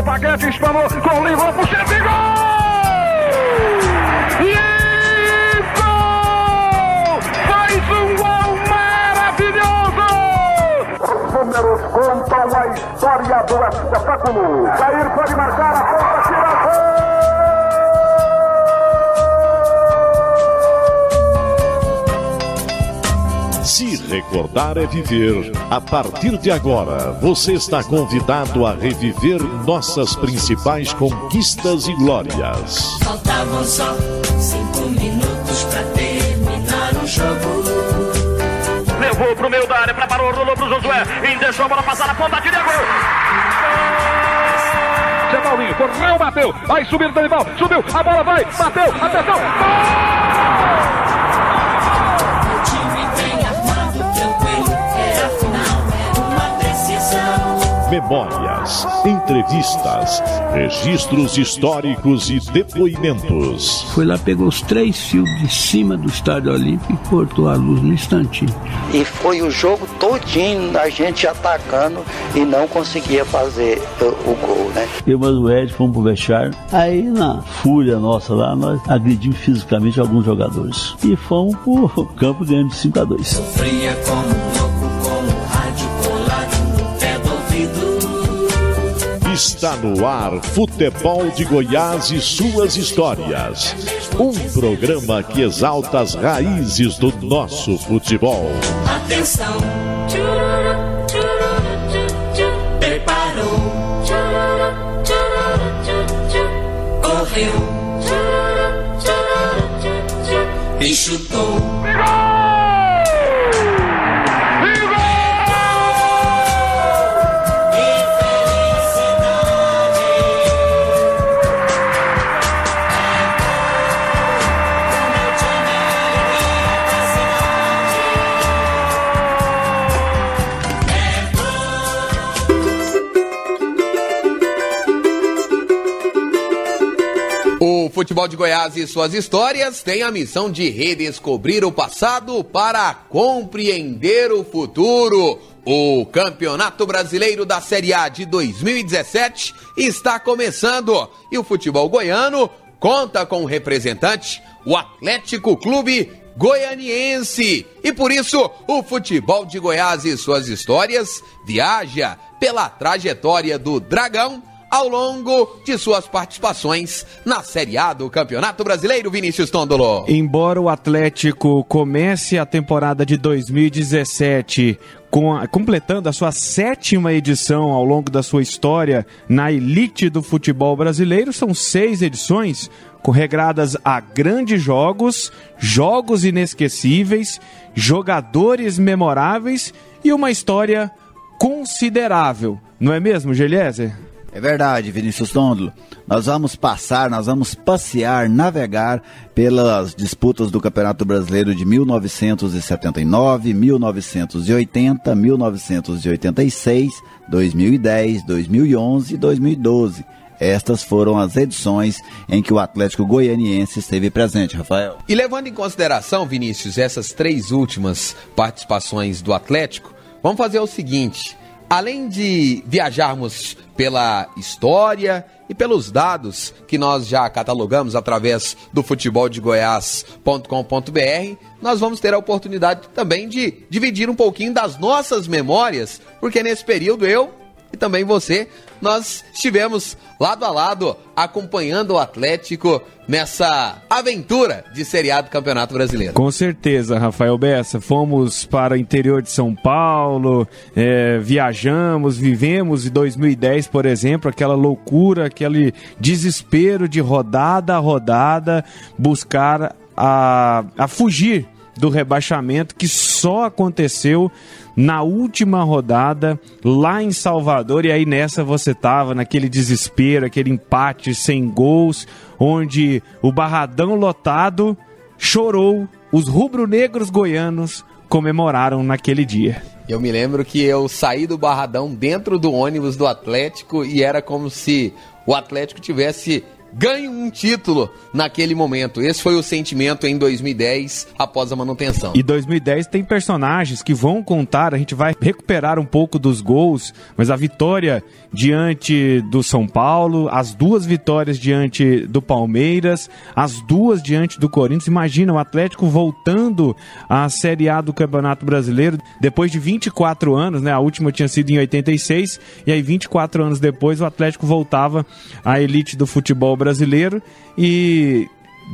o Paquete, espanou, com o Livro, puxa, de gol! números contam a história do espetáculo. Jair pode marcar a ponta, tira Se recordar é viver. A partir de agora, você está convidado a reviver nossas principais conquistas e glórias. Faltavam só cinco minutos para terminar o jogo. Levou pro meio da área, preparou, rolou pro Josué. E deixou a bola passar na ponta, tira gol. Zé Paulinho, correu, bateu. Vai subir Danival, subiu, a bola vai, bateu, atenção. Gol! Memórias, entrevistas, registros históricos e depoimentos. Foi lá, pegou os três fios de cima do Estádio Olímpico e cortou a luz no instantinho. E foi o jogo todinho a gente atacando e não conseguia fazer o, o gol, né? Eu e o Ed fomos pro vestiário. Aí, na fúria nossa lá, nós agredimos fisicamente alguns jogadores. E fomos pro campo ganhando de 5 a 2 Sofria como Está no ar Futebol de Goiás e suas histórias. Um programa que exalta as raízes do nosso futebol. Atenção. Goiás e suas histórias tem a missão de redescobrir o passado para compreender o futuro. O Campeonato Brasileiro da Série A de 2017 está começando e o futebol goiano conta com um representante, o Atlético Clube Goianiense. E por isso, o futebol de Goiás e suas histórias viaja pela trajetória do Dragão ao longo de suas participações na Série A do Campeonato Brasileiro, Vinícius Tondolo. Embora o Atlético comece a temporada de 2017 com a- completando a sua sétima edição ao longo da sua história na elite do futebol brasileiro, são seis edições com regradas a grandes jogos, jogos inesquecíveis, jogadores memoráveis e uma história considerável. Não é mesmo, Geliezer? É verdade, Vinícius Tondolo. Nós vamos passar, nós vamos passear, navegar pelas disputas do Campeonato Brasileiro de 1979, 1980, 1986, 2010, 2011 e 2012. Estas foram as edições em que o Atlético Goianiense esteve presente, Rafael. E levando em consideração, Vinícius, essas três últimas participações do Atlético, vamos fazer o seguinte: além de viajarmos pela história e pelos dados que nós já catalogamos através do futeboldegoiás.com.br, nós vamos ter a oportunidade também de dividir um pouquinho das nossas memórias, porque nesse período eu e também você, nós estivemos lado a lado acompanhando o Atlético nessa aventura de Série A do Campeonato Brasileiro. Com certeza, Rafael Bessa. Fomos para o interior de São Paulo, é, viajamos, vivemos em 2010, por exemplo, aquela loucura, aquele desespero de rodada a rodada, buscar a, a fugir do rebaixamento que só aconteceu na última rodada lá em Salvador e aí nessa você tava naquele desespero, aquele empate sem gols, onde o Barradão lotado chorou, os rubro-negros goianos comemoraram naquele dia. Eu me lembro que eu saí do Barradão dentro do ônibus do Atlético e era como se o Atlético tivesse ganhe um título naquele momento. Esse foi o sentimento em 2010 após a manutenção. E 2010 tem personagens que vão contar, a gente vai recuperar um pouco dos gols, mas a vitória diante do São Paulo, as duas vitórias diante do Palmeiras, as duas diante do Corinthians. Imagina o Atlético voltando à Série A do Campeonato Brasileiro depois de 24 anos, né? A última tinha sido em 86 e aí 24 anos depois o Atlético voltava à elite do futebol brasileiro e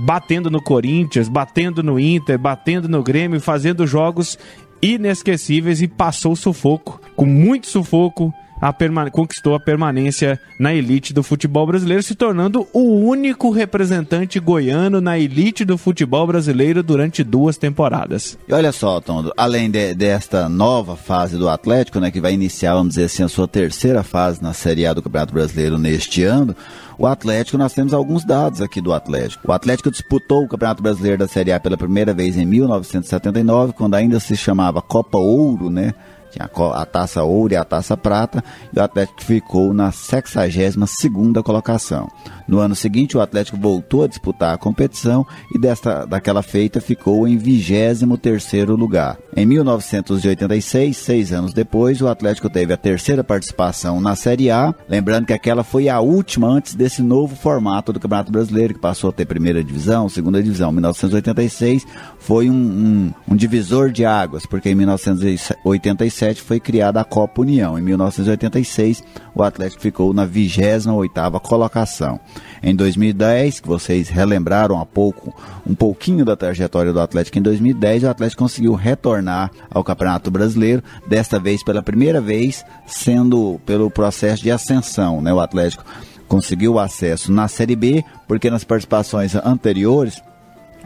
batendo no Corinthians, batendo no Inter, batendo no Grêmio, fazendo jogos inesquecíveis e passou sufoco, com muito sufoco, a conquistou a permanência na elite do futebol brasileiro, se tornando o único representante goiano na elite do futebol brasileiro durante duas temporadas. E olha só, Tom, além de, desta nova fase do Atlético, né, que vai iniciar, vamos dizer assim, a sua terceira fase na Série A do Campeonato Brasileiro neste ano, o Atlético, nós temos alguns dados aqui do Atlético. O Atlético disputou o Campeonato Brasileiro da Série A pela primeira vez em 1979, quando ainda se chamava Copa Ouro, né? Tinha a, taça ouro e a taça prata, e o Atlético ficou na 62ª colocação. No ano seguinte, o Atlético voltou a disputar a competição e desta, daquela feita ficou em 23º lugar. Em 1986, seis anos depois, o Atlético teve a terceira participação na Série A, lembrando que aquela foi a última antes desse novo formato do Campeonato Brasileiro, que passou a ter primeira divisão, segunda divisão. 1986 foi um, um, um divisor de águas, porque em 1987 foi criada a Copa União. Em 1986, o Atlético ficou na 28ª colocação. Em 2010, que vocês relembraram há pouco, um pouquinho da trajetória do Atlético em 2010, o Atlético conseguiu retornar ao Campeonato Brasileiro, desta vez pela primeira vez, sendo pelo processo de ascensão, né? O Atlético conseguiu acesso na Série B, porque nas participações anteriores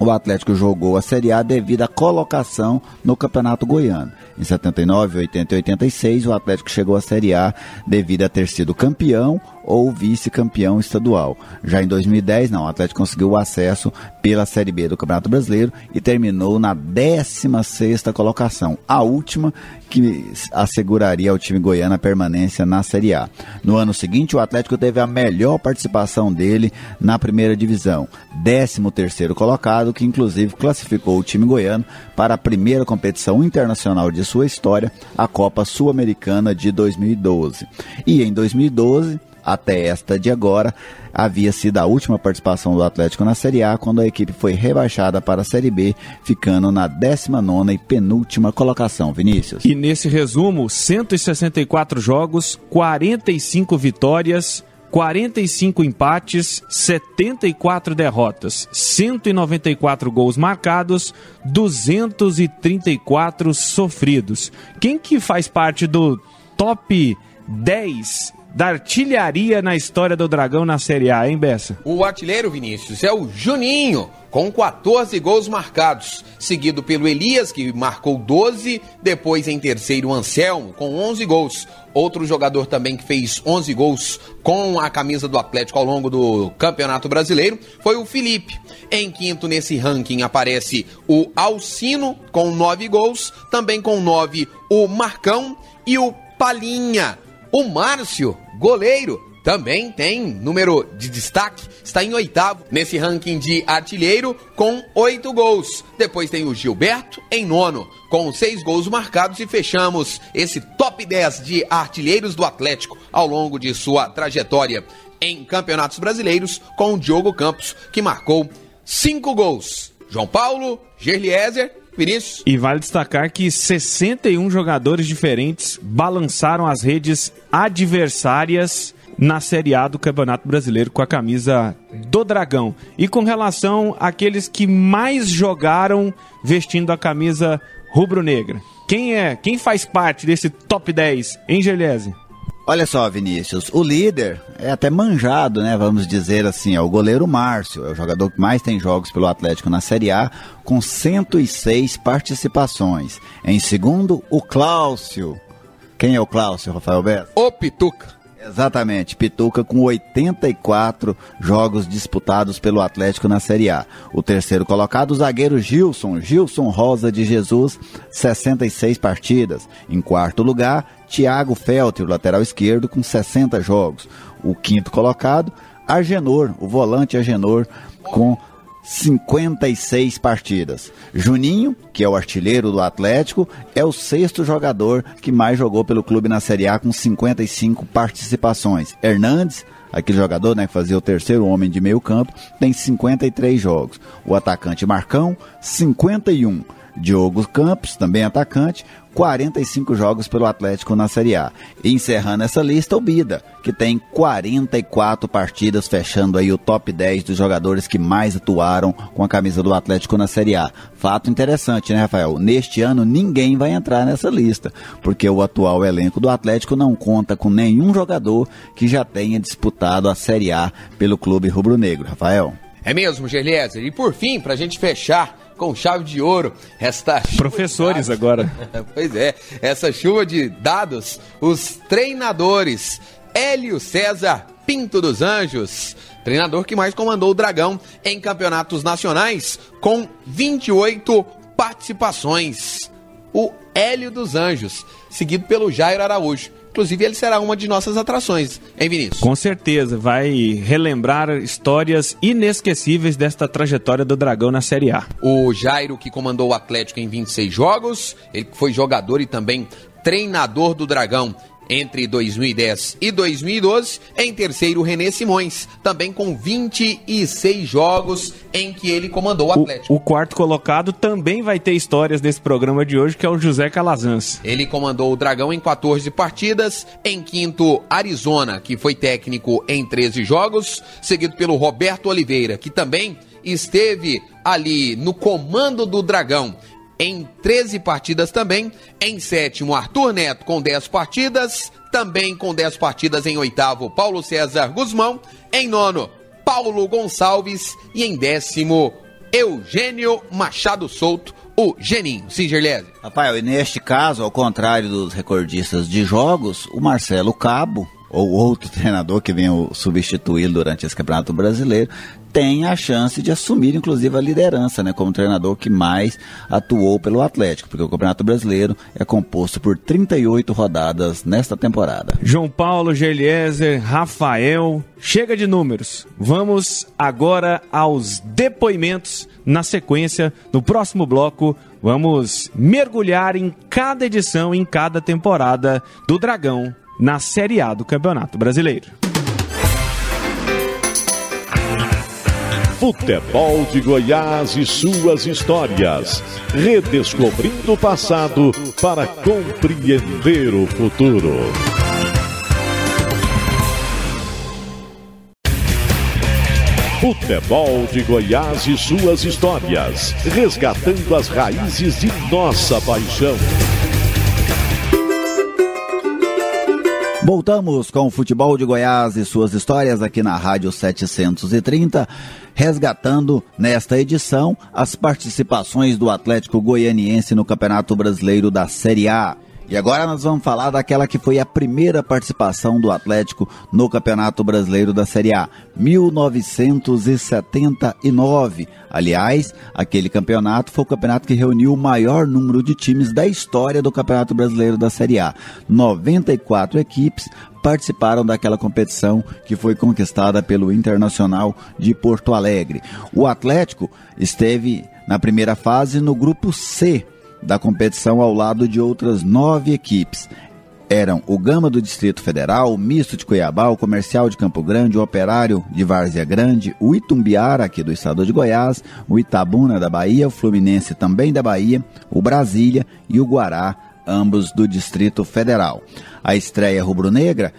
o Atlético jogou a Série A devido à colocação no Campeonato Goiano. Em 79, 80 e 86, o Atlético chegou à Série A devido a ter sido campeão ou vice-campeão estadual. Já em 2010, não, o Atlético conseguiu o acesso pela Série B do Campeonato Brasileiro e terminou na 16ª colocação, a última que asseguraria ao time goiano a permanência na Série A. No ano seguinte, o Atlético teve a melhor participação dele na primeira divisão, 13º colocado, que inclusive classificou o time goiano para a primeira competição internacional de sua história, a Copa Sul-Americana de 2012. E em 2012, até esta de agora, havia sido a última participação do Atlético na Série A, quando a equipe foi rebaixada para a Série B, ficando na 19 e penúltima colocação. Vinícius. E nesse resumo, 164 jogos, 45 vitórias. 45 empates, 74 derrotas, 194 gols marcados, 234 sofridos. Quem que faz parte do top 10 da artilharia na história do Dragão na Série A, hein, Bessa? O artilheiro, Vinícius, é o Juninho, com 14 gols marcados, seguido pelo Elias, que marcou 12, depois em terceiro Anselmo, com 11 gols. Outro jogador também que fez 11 gols com a camisa do Atlético ao longo do Campeonato Brasileiro foi o Felipe. Em quinto nesse ranking aparece o Alcino com 9 gols, também com 9 o Marcão e o Palinha o Márcio, goleiro, também tem número de destaque, está em oitavo nesse ranking de artilheiro com oito gols. Depois tem o Gilberto em nono com seis gols marcados e fechamos esse top 10 de artilheiros do Atlético ao longo de sua trajetória em campeonatos brasileiros com o Diogo Campos que marcou cinco gols. João Paulo, Gerliezer E vale destacar que 61 jogadores diferentes balançaram as redes adversárias na Série A do Campeonato Brasileiro com a camisa do Dragão. E com relação àqueles que mais jogaram vestindo a camisa rubro-negra. Quem é? Quem faz parte desse top 10 em Gelese? Olha só, Vinícius, o líder é até manjado, né? Vamos dizer assim, é o goleiro Márcio, é o jogador que mais tem jogos pelo Atlético na Série A, com 106 participações. Em segundo, o Cláudio. Quem é o Cláudio, Rafael Beto? O Pituca. Exatamente, Pituca com 84 jogos disputados pelo Atlético na Série A. O terceiro colocado, o zagueiro Gilson, Gilson Rosa de Jesus, 66 partidas. Em quarto lugar, Thiago Felter, lateral esquerdo, com 60 jogos. O quinto colocado, Agenor, o volante Agenor, com 56 partidas. Juninho, que é o artilheiro do Atlético, é o sexto jogador que mais jogou pelo clube na Série A com 55 participações. Hernandes, aquele jogador né, que fazia o terceiro homem de meio campo, tem 53 jogos. O atacante Marcão, 51. Diogo Campos, também atacante, 45 jogos pelo Atlético na Série A. E encerrando essa lista, o Bida, que tem 44 partidas, fechando aí o top 10 dos jogadores que mais atuaram com a camisa do Atlético na Série A. Fato interessante, né, Rafael? Neste ano ninguém vai entrar nessa lista, porque o atual elenco do Atlético não conta com nenhum jogador que já tenha disputado a Série A pelo clube rubro-negro. Rafael. É mesmo, Gerliezer. E por fim, para a gente fechar com chave de ouro esta professores agora. pois é, essa chuva de dados, os treinadores Hélio César Pinto dos Anjos, treinador que mais comandou o Dragão em campeonatos nacionais com 28 participações. O Hélio dos Anjos, seguido pelo Jairo Araújo. Inclusive, ele será uma de nossas atrações, hein, Vinícius? Com certeza, vai relembrar histórias inesquecíveis desta trajetória do Dragão na Série A. O Jairo, que comandou o Atlético em 26 jogos, ele foi jogador e também treinador do Dragão entre 2010 e 2012. Em terceiro, René Simões, também com 26 jogos em que ele comandou o Atlético. O, o, quarto colocado também vai ter histórias nesse programa de hoje, que é o José Calazans. Ele comandou o Dragão em 14 partidas. Em quinto, Arizona, que foi técnico em 13 jogos, seguido pelo Roberto Oliveira, que também esteve ali no comando do Dragão em 13 partidas também. Em sétimo, Arthur Neto com 10 partidas. Também com 10 partidas em oitavo, Paulo César Guzmão. Em nono, Paulo Gonçalves. E em décimo, Eugênio Machado Souto, o Geninho. Singerlese. Rafael, e neste caso, ao contrário dos recordistas de jogos, o Marcelo Cabo ou outro treinador que venha substituí-lo durante esse Campeonato Brasileiro, tem a chance de assumir, inclusive, a liderança, né, como treinador que mais atuou pelo Atlético, porque o Campeonato Brasileiro é composto por 38 rodadas nesta temporada. João Paulo, Geliezer, Rafael, chega de números. Vamos agora aos depoimentos. Na sequência, no próximo bloco, vamos mergulhar em cada edição, em cada temporada do Dragão na Série A do Campeonato Brasileiro. Futebol de Goiás e suas histórias. Redescobrindo o passado para compreender o futuro. Futebol de Goiás e suas histórias. Resgatando as raízes de nossa paixão. Voltamos com o futebol de Goiás e suas histórias aqui na Rádio 730, resgatando nesta edição as participações do Atlético Goianiense no Campeonato Brasileiro da Série A. E agora nós vamos falar daquela que foi a primeira participação do Atlético no Campeonato Brasileiro da Série A, 1979. Aliás, aquele campeonato foi o campeonato que reuniu o maior número de times da história do Campeonato Brasileiro da Série A. 94 equipes participaram daquela competição que foi conquistada pelo Internacional de Porto Alegre. O Atlético esteve na primeira fase no grupo C da competição ao lado de outras nove equipes. Eram o Gama do Distrito Federal, o Misto de Cuiabá, o Comercial de Campo Grande, o Operário de Várzea Grande, o Itumbiara, aqui do estado de Goiás, o Itabuna da Bahia, o Fluminense também da Bahia, o Brasília e o Guará, ambos do Distrito Federal. A estreia rubro-negra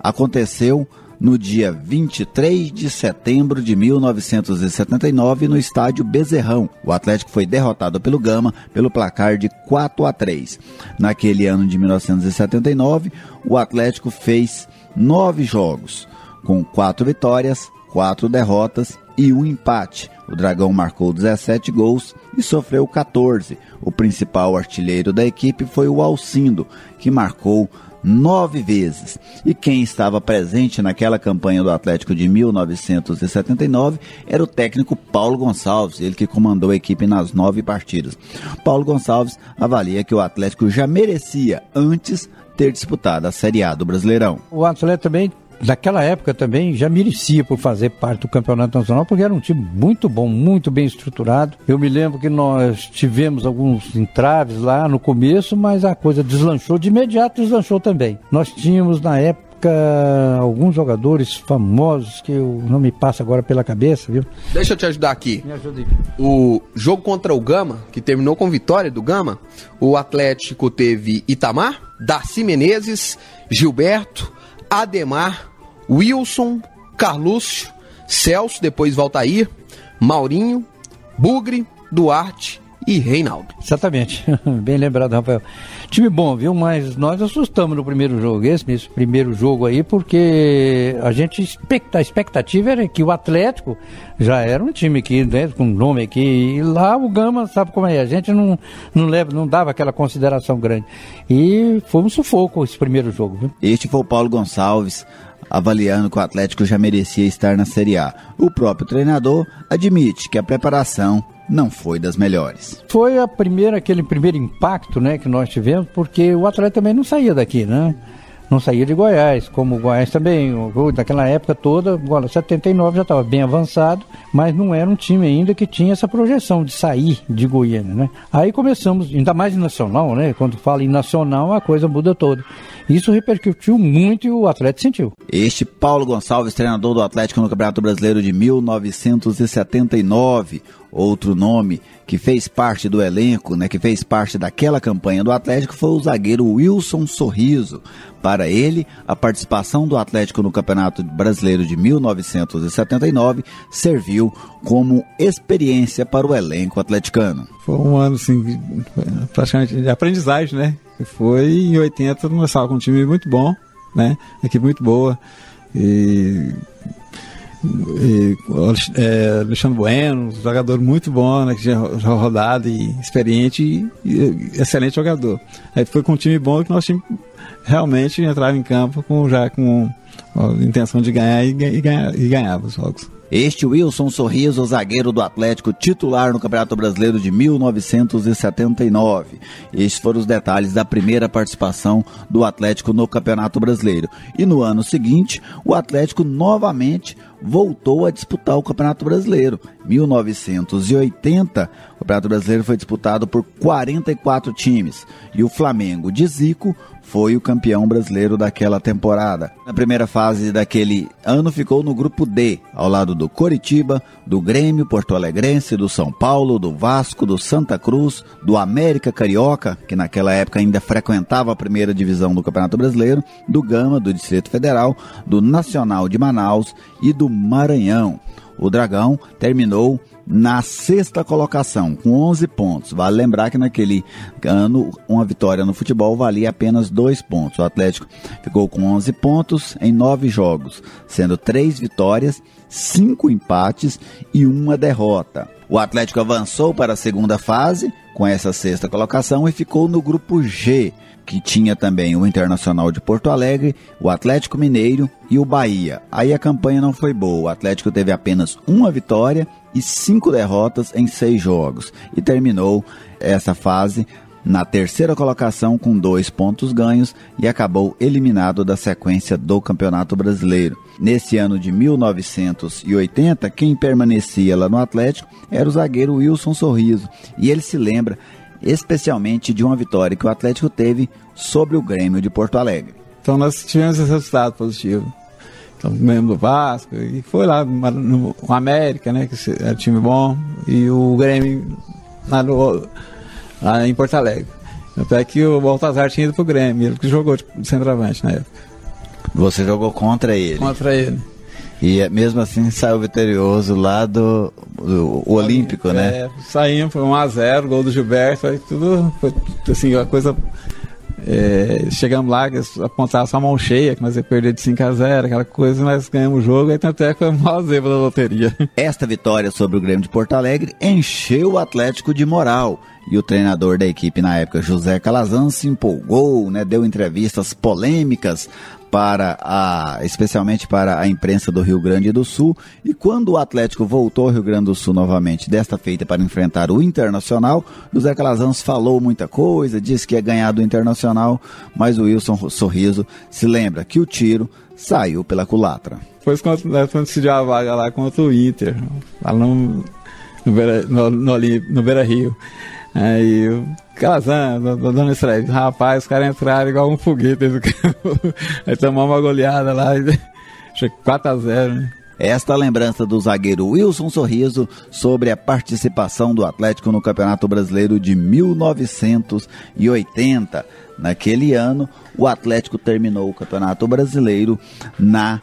aconteceu no dia 23 de setembro de 1979 no estádio Bezerrão. O Atlético foi derrotado pelo Gama pelo placar de 4 a 3. Naquele ano de 1979, o Atlético fez nove jogos, com quatro vitórias, quatro derrotas e um empate. O Dragão marcou 17 gols e sofreu 14. O principal artilheiro da equipe foi o Alcindo, que marcou nove vezes. E quem estava presente naquela campanha do Atlético de 1979 era o técnico Paulo Gonçalves, ele que comandou a equipe nas nove partidas. Paulo Gonçalves avalia que o Atlético já merecia antes ter disputado a Série A do Brasileirão. O Atlético também naquela época também já merecia por fazer parte do campeonato nacional, porque era um time muito bom, muito bem estruturado. Eu me lembro que nós tivemos alguns entraves lá no começo, mas a coisa deslanchou de imediato, deslanchou também. Nós tínhamos na época alguns jogadores famosos que eu não me passa agora pela cabeça, viu? Deixa eu te ajudar aqui. Me ajude. O jogo contra o Gama, que terminou com vitória do Gama, o Atlético teve Itamar, Darcy Menezes, Gilberto, Ademar, Wilson, Carlúcio, Celso, depois Valtair, Maurinho, Bugre, Duarte e Reinaldo. Exatamente, bem lembrado, Rafael. Time bom, viu? Mas nós assustamos no primeiro jogo, esse, esse primeiro jogo aí, porque a gente a expectativa era que o Atlético já era um time aqui, né, com nome aqui, e lá o Gama, sabe como é? A gente não, não, leva, não dava aquela consideração grande. E foi um sufoco esse primeiro jogo, viu? Este foi o Paulo Gonçalves avaliando que o Atlético já merecia estar na Série A. O próprio treinador admite que a preparação não foi das melhores. Foi a primeira, aquele primeiro impacto né, que nós tivemos, porque o atleta também não saía daqui, né? Não saía de Goiás, como Goiás também, naquela época toda, agora 79 já estava bem avançado, mas não era um time ainda que tinha essa projeção de sair de Goiânia, né? Aí começamos, ainda mais em nacional, né? Quando fala em nacional, a coisa muda toda. Isso repercutiu muito e o atleta sentiu. Este Paulo Gonçalves, treinador do Atlético no Campeonato Brasileiro de 1979, outro nome que fez parte do elenco, né, que fez parte daquela campanha do Atlético foi o zagueiro Wilson Sorriso. Para ele, a participação do Atlético no Campeonato Brasileiro de 1979 serviu como experiência para o elenco atleticano. Foi um ano, assim, praticamente de aprendizagem, né? Foi em 80, nós estávamos com um time muito bom, né? Equipe muito boa. E, e é, Alexandre Bueno, jogador muito bom, né? Que já rodado e experiente e, e excelente jogador. Aí foi com um time bom que nós time realmente entrava em campo com, já com a intenção de ganhar e, e, ganhar, e ganhava os jogos. Este Wilson Sorriso, zagueiro do Atlético, titular no Campeonato Brasileiro de 1979. Estes foram os detalhes da primeira participação do Atlético no Campeonato Brasileiro. E no ano seguinte, o Atlético novamente voltou a disputar o Campeonato Brasileiro. 1980, o Campeonato Brasileiro foi disputado por 44 times e o Flamengo de Zico foi o campeão brasileiro daquela temporada. Na primeira fase daquele ano ficou no grupo D, ao lado do Coritiba, do Grêmio Porto Alegrense, do São Paulo, do Vasco, do Santa Cruz, do América Carioca, que naquela época ainda frequentava a primeira divisão do Campeonato Brasileiro, do Gama, do Distrito Federal, do Nacional de Manaus e do Maranhão. O Dragão terminou na sexta colocação, com 11 pontos. Vale lembrar que naquele ano, uma vitória no futebol valia apenas dois pontos. O Atlético ficou com 11 pontos em nove jogos, sendo três vitórias, cinco empates e uma derrota. O Atlético avançou para a segunda fase com essa sexta colocação e ficou no grupo G, que tinha também o Internacional de Porto Alegre, o Atlético Mineiro e o Bahia. Aí a campanha não foi boa. O Atlético teve apenas uma vitória e cinco derrotas em seis jogos e terminou essa fase na terceira colocação com dois pontos ganhos e acabou eliminado da sequência do Campeonato Brasileiro. Nesse ano de 1980, quem permanecia lá no Atlético era o zagueiro Wilson Sorriso e ele se lembra especialmente de uma vitória que o Atlético teve sobre o Grêmio de Porto Alegre. Então nós tivemos esse resultado positivo. Então, mesmo do Vasco, e foi lá no, América, né? Que era time bom, e o Grêmio lá, no, lá em Porto Alegre. Até que o Baltazar tinha ido pro Grêmio, ele que jogou de centroavante na época. Você jogou contra ele. Contra ele. E é, mesmo assim saiu vitorioso lá do, do Olímpico, né? É, saímos, foi 1x0, gol do Gilberto, aí tudo foi assim, a coisa. É, chegamos lá, apontaram só a mão cheia, que nós ia perder de 5x0, aquela coisa, mas ganhamos o jogo, aí é que foi a maior zebra da loteria. Esta vitória sobre o Grêmio de Porto Alegre encheu o Atlético de moral. E o treinador da equipe na época, José Calazan, se empolgou, né, deu entrevistas polêmicas para a, especialmente para a imprensa do Rio Grande do Sul. E quando o Atlético voltou ao Rio Grande do Sul novamente, desta feita para enfrentar o Internacional, José Calazans falou muita coisa, disse que ia ganhar do Internacional, mas o Wilson Sorriso se lembra que o tiro saiu pela culatra. Depois quando, né, quando decidiu a vaga lá contra o Inter, lá no, no, Beira, no, no, no Beira Rio. Aí Kazan, dando estreia, rapaz, os caras entraram igual um foguete. Aí tomamos uma goleada lá, 4x0, né? Esta lembrança do zagueiro Wilson Sorriso sobre a participação do Atlético no Campeonato Brasileiro de 1980. Naquele ano, o Atlético terminou o Campeonato Brasileiro na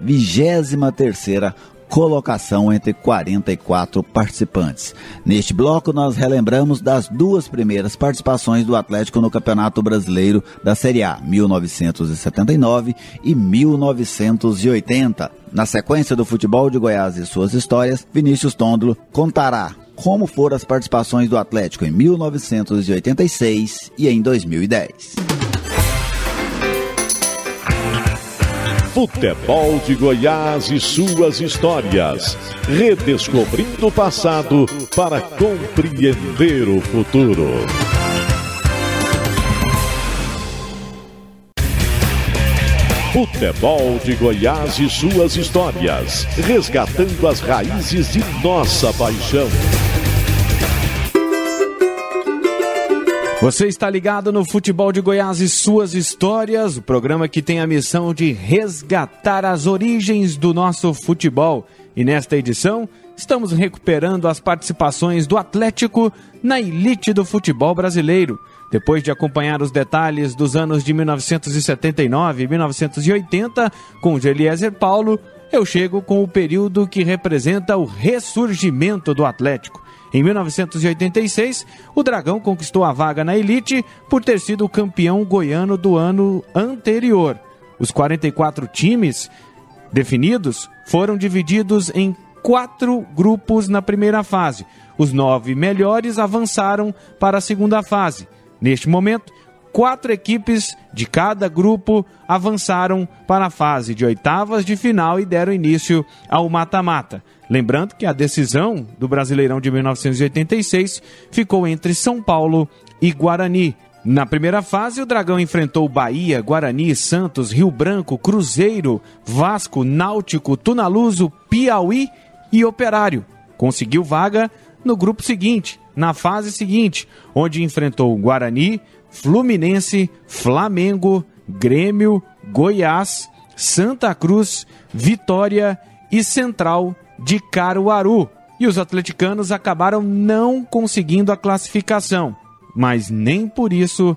23 terceira colocação entre 44 participantes. Neste bloco, nós relembramos das duas primeiras participações do Atlético no Campeonato Brasileiro da Série A, 1979 e 1980. Na sequência do futebol de Goiás e suas histórias, Vinícius Tondolo contará como foram as participações do Atlético em 1986 e em 2010. Futebol de Goiás e suas histórias. Redescobrindo o passado para compreender o futuro. Futebol de Goiás e suas histórias. Resgatando as raízes de nossa paixão. Você está ligado no Futebol de Goiás e suas histórias, o programa que tem a missão de resgatar as origens do nosso futebol. E nesta edição, estamos recuperando as participações do Atlético na elite do futebol brasileiro. Depois de acompanhar os detalhes dos anos de 1979 e 1980 com Geliezer Paulo, eu chego com o período que representa o ressurgimento do Atlético. Em 1986, o Dragão conquistou a vaga na elite por ter sido o campeão goiano do ano anterior. Os 44 times definidos foram divididos em quatro grupos na primeira fase. Os nove melhores avançaram para a segunda fase. Neste momento, quatro equipes de cada grupo avançaram para a fase de oitavas de final e deram início ao mata-mata. Lembrando que a decisão do Brasileirão de 1986 ficou entre São Paulo e Guarani. Na primeira fase, o Dragão enfrentou Bahia, Guarani, Santos, Rio Branco, Cruzeiro, Vasco, Náutico, Tunaluso, Piauí e Operário. Conseguiu vaga no grupo seguinte, na fase seguinte, onde enfrentou Guarani, Fluminense, Flamengo, Grêmio, Goiás, Santa Cruz, Vitória e Central de Caruaru. E os atleticanos acabaram não conseguindo a classificação. Mas nem por isso,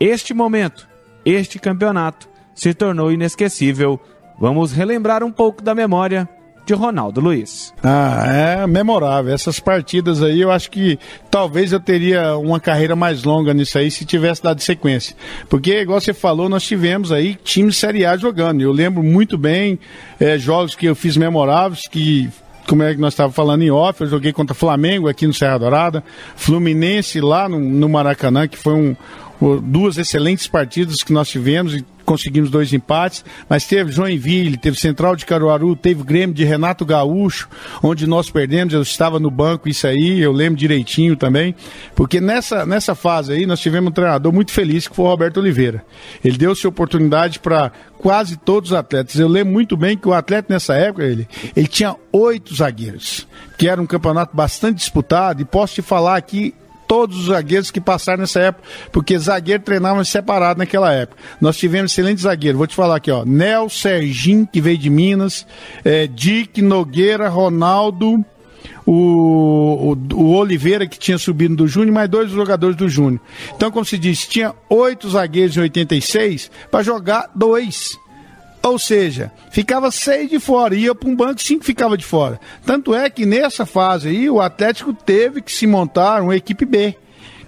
este momento, este campeonato, se tornou inesquecível. Vamos relembrar um pouco da memória de Ronaldo Luiz. Ah, é memorável. Essas partidas aí, eu acho que talvez eu teria uma carreira mais longa nisso aí se tivesse dado sequência. Porque, igual você falou, nós tivemos aí times Série A jogando. Eu lembro muito bem é, jogos que eu fiz memoráveis, que como é que nós estávamos falando em off, eu joguei contra Flamengo aqui no Serra Dourada, Fluminense lá no, no Maracanã, que foi um, duas excelentes partidas que nós tivemos e conseguimos dois empates, mas teve Joinville, teve Central de Caruaru, teve Grêmio de Renato Gaúcho, onde nós perdemos, eu estava no banco, isso aí, eu lembro direitinho também, porque nessa, nessa fase aí nós tivemos um treinador muito feliz que foi o Roberto Oliveira. Ele deu-se oportunidade para quase todos os atletas. Eu lembro muito bem que o atleta nessa época, ele, ele tinha oito zagueiros, que era um campeonato bastante disputado, e posso te falar aqui todos os zagueiros que passaram nessa época, porque zagueiro treinava separado naquela época. Nós tivemos excelente zagueiro, vou te falar aqui, ó, Nel Serginho, que veio de Minas, é, Dick, Nogueira, Ronaldo, o, o, o, Oliveira, que tinha subido do Júnior, mais dois jogadores do Júnior. Então, como se diz, tinha oito zagueiros em 86 para jogar dois. Ou seja, ficava seis de fora, ia para um banco, cinco ficava de fora. Tanto é que nessa fase aí, o Atlético teve que se montar uma equipe B,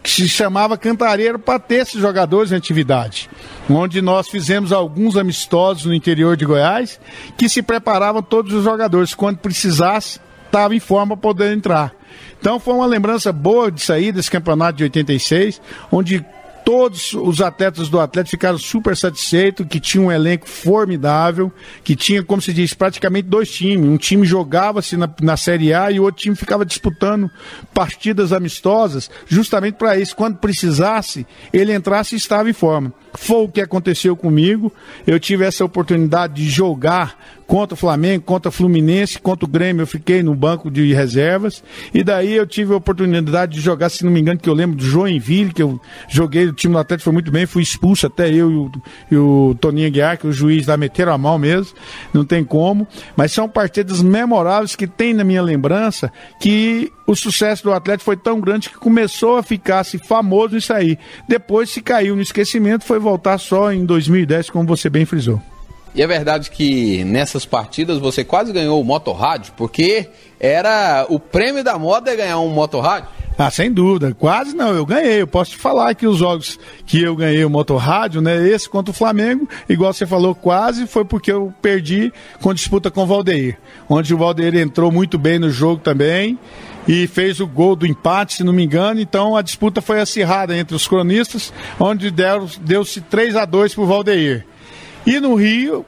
que se chamava Cantareiro para ter esses jogadores em atividade. Onde nós fizemos alguns amistosos no interior de Goiás, que se preparavam todos os jogadores, quando precisasse, estavam em forma para poder entrar. Então foi uma lembrança boa de sair desse campeonato de 86, onde todos os atletas do Atlético ficaram super satisfeitos, que tinha um elenco formidável, que tinha, como se diz, praticamente dois times. Um time jogava-se na, na Série A e o outro time ficava disputando partidas amistosas, justamente para isso, quando precisasse, ele entrasse e estava em forma. Foi o que aconteceu comigo. Eu tive essa oportunidade de jogar contra o Flamengo, contra o Fluminense, contra o Grêmio, eu fiquei no banco de reservas. E daí eu tive a oportunidade de jogar, se não me engano, que eu lembro do Joinville, que eu joguei, o time do Atlético foi muito bem, fui expulso até eu e o, e o Toninho Aguiar, que o juiz lá meteram a mão mesmo, não tem como. Mas são partidas memoráveis que tem na minha lembrança que o sucesso do Atlético foi tão grande que começou a ficar-se famoso isso aí. Depois se caiu no esquecimento, foi voltar só em 2010, como você bem frisou. E é verdade que nessas partidas você quase ganhou o motorrádio, porque era o prêmio da moda é ganhar um motorrádio. Ah, sem dúvida. Quase não, eu ganhei. Eu posso te falar que os jogos que eu ganhei o motorrádio, né? Esse contra o Flamengo, igual você falou, quase foi porque eu perdi com disputa com o Valdeir. Onde o Valdeir entrou muito bem no jogo também e fez o gol do empate, se não me engano. Então a disputa foi acirrada entre os cronistas, onde deu-se 3 a 2 para o Valdeir. E no Rio,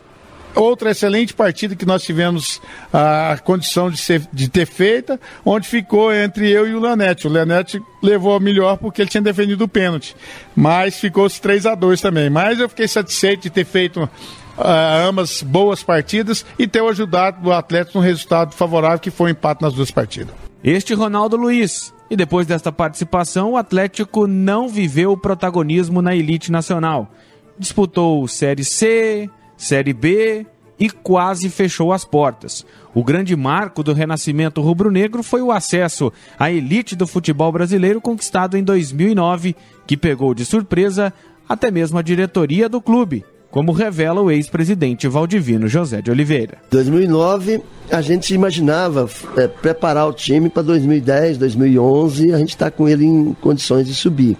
outra excelente partida que nós tivemos a condição de, ser, de ter feita, onde ficou entre eu e o Leonete. O Leonete levou a melhor porque ele tinha defendido o pênalti, mas ficou os 3 a 2 também. Mas eu fiquei satisfeito de ter feito Uh, ambas boas partidas e ter ajudado o Atlético no resultado favorável que foi o um empate nas duas partidas. Este Ronaldo Luiz. E depois desta participação, o Atlético não viveu o protagonismo na elite nacional disputou Série C, Série B e quase fechou as portas. O grande marco do renascimento rubro-negro foi o acesso à elite do futebol brasileiro conquistado em 2009, que pegou de surpresa até mesmo a diretoria do clube, como revela o ex-presidente Valdivino José de Oliveira. 2009, a gente imaginava é, preparar o time para 2010, 2011, a gente está com ele em condições de subir.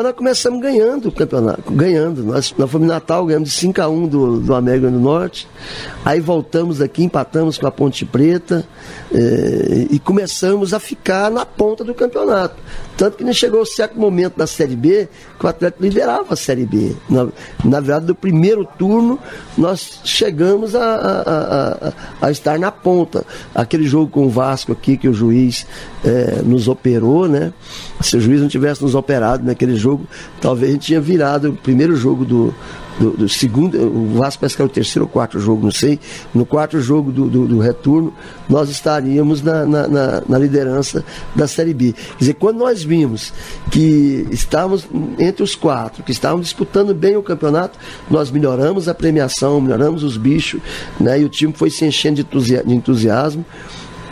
Mas nós começamos ganhando o campeonato, ganhando. Nós, nós fomos em Natal, ganhamos de 5 a 1 do, do América do Norte. Aí voltamos aqui, empatamos com a Ponte Preta eh, e começamos a ficar na ponta do campeonato. Tanto que não chegou certo momento da Série B que o Atlético liderava a Série B. Na, na verdade, do primeiro turno, nós chegamos a, a, a, a, estar na ponta. Aquele jogo com o Vasco aqui, que o juiz eh, nos operou, né? Se o juiz não tivesse nos operado naquele jogo, talvez a gente tinha virado o primeiro jogo do, do, do, segundo, o Vasco parece que era o terceiro ou quarto jogo, não sei. No quarto jogo do, do, do retorno, nós estaríamos na, na, na, na, liderança da Série B. Quer dizer, quando nós vimos que estávamos entre os quatro, que estávamos disputando bem o campeonato, nós melhoramos a premiação, melhoramos os bichos, né? E o time foi se enchendo de entusiasmo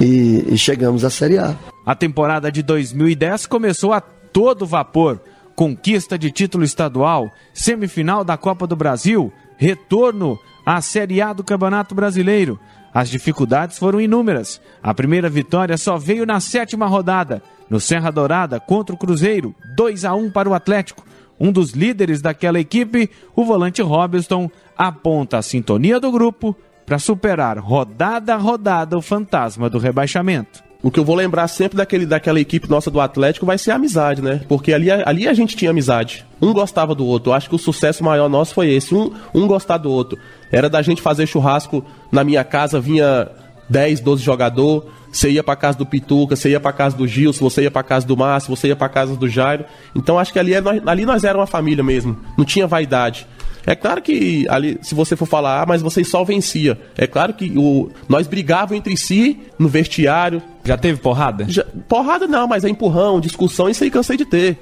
e, e chegamos à Série A. A temporada de 2010 começou a todo vapor. Conquista de título estadual, semifinal da Copa do Brasil, retorno à Série A do Campeonato Brasileiro. As dificuldades foram inúmeras. A primeira vitória só veio na sétima rodada, no Serra Dourada contra o Cruzeiro, 2 a 1 para o Atlético. Um dos líderes daquela equipe, o volante Robinson, aponta a sintonia do grupo para superar rodada a rodada o fantasma do rebaixamento o que eu vou lembrar sempre daquele, daquela equipe nossa do Atlético vai ser a amizade, né? Porque ali, ali a gente tinha amizade. Um gostava do outro. Eu acho que o sucesso maior nosso foi esse. Um, um gostar do outro. Era da gente fazer churrasco na minha casa, vinha 10, 12 jogador. Você ia pra casa do Pituca, você ia pra casa do Gilson, você ia pra casa do Márcio, você ia pra casa do Jairo. Então acho que ali, é, ali nós éramos uma família mesmo. Não tinha vaidade. É claro que ali, se você for falar, ah, mas vocês só vencia. É claro que o, nós brigávamos entre si no vestiário. Já teve porrada? Já, porrada não, mas é empurrão, discussão, isso aí cansei de ter.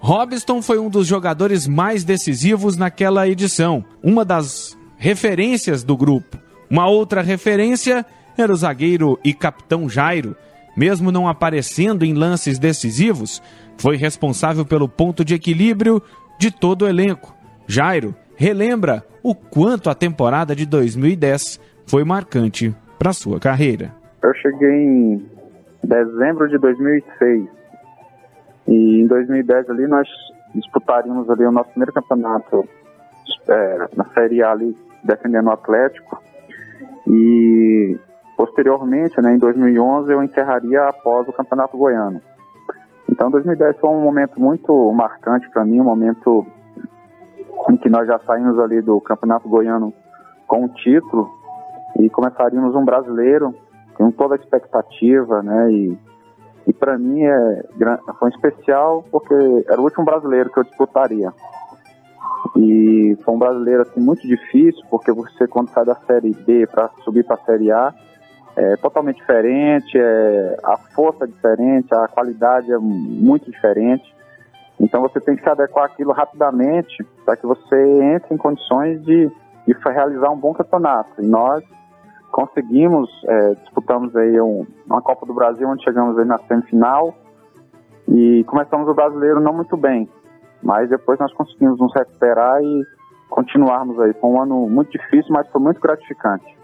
Robson foi um dos jogadores mais decisivos naquela edição, uma das referências do grupo. Uma outra referência era o zagueiro e capitão Jairo. Mesmo não aparecendo em lances decisivos, foi responsável pelo ponto de equilíbrio de todo o elenco. Jairo relembra o quanto a temporada de 2010 foi marcante para sua carreira. Eu cheguei em dezembro de 2006 e em 2010 ali nós disputaríamos ali o nosso primeiro campeonato é, na Série A ali defendendo o Atlético e posteriormente, né, em 2011 eu encerraria após o Campeonato Goiano. Então 2010 foi um momento muito marcante para mim, um momento em que nós já saímos ali do Campeonato Goiano com o título e começaríamos um brasileiro com toda a expectativa, né? E, e para mim é foi especial porque era o último brasileiro que eu disputaria. E foi um brasileiro assim muito difícil porque você quando sai da série B para subir para a série A é totalmente diferente, é, a força é diferente, a qualidade é muito diferente. Então você tem que se adequar àquilo rapidamente para que você entre em condições de, de realizar um bom campeonato. E nós conseguimos, é, disputamos aí um- uma Copa do Brasil, onde chegamos aí na semifinal e começamos o brasileiro não muito bem, mas depois nós conseguimos nos recuperar e continuarmos aí. Foi um ano muito difícil, mas foi muito gratificante.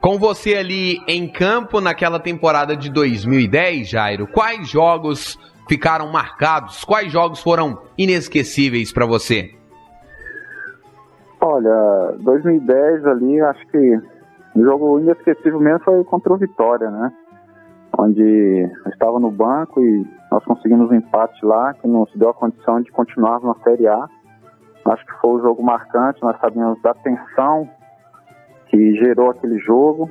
Com você ali em campo naquela temporada de 2010, Jairo, quais jogos ficaram marcados? Quais jogos foram inesquecíveis para você? Olha, 2010 ali, acho que o jogo inesquecível mesmo foi contra o Vitória, né? Onde eu estava no banco e nós conseguimos um empate lá, que nos deu a condição de continuarmos na Série A. Acho que foi um jogo marcante, nós sabíamos da tensão que gerou aquele jogo.